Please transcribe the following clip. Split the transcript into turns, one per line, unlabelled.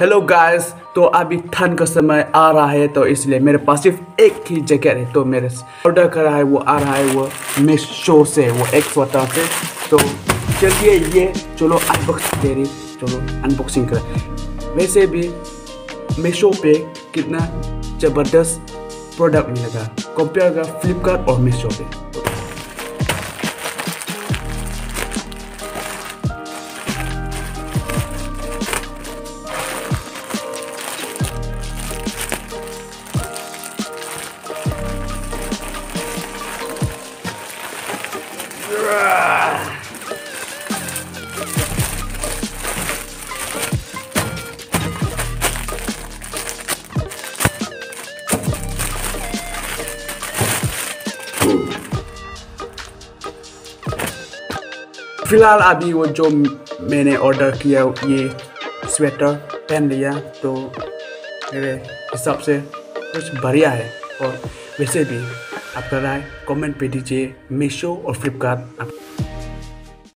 Hello guys तो अभी ठंड का समय आ रहा है तो इसलिए मेरे पास सिर्फ़ एक ही जैकेट है तो मेरे ऑर्डर करा है, वो आ रहा है, वो मीशो से, वो एक स्वतः से। तो चलिए ये, चलो अनबॉक्सिंग करें चलो अनबॉक्सिंग करें। वैसे भी मीशो पे कितना ज़बरदस्त प्रोडक्ट मिलेगा कंपेयर का फ्लिपकार्ट और मीशो पे। फ़िलहाल अभी वो जो मैंने ऑर्डर किया, ये स्वेटर पहन लिया तो मेरे हिसाब से कुछ बढ़िया है और वैसे भी आपका राय कमेंट पे दीजिए मीशो और फ्लिपकार्ट